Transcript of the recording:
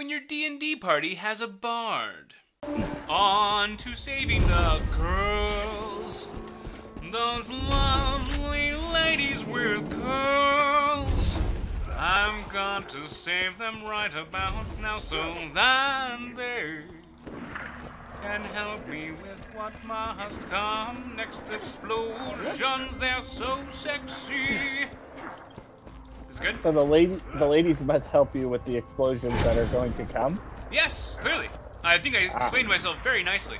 when your D&D party has a bard. On to saving the girls. Those lovely ladies with curls. I've got to save them right about now so that they can help me with what must come. Next explosions, they're so sexy. Good? So the lady, the ladies must help you with the explosions that are going to come. Yes, clearly. I think I ah. explained myself very nicely.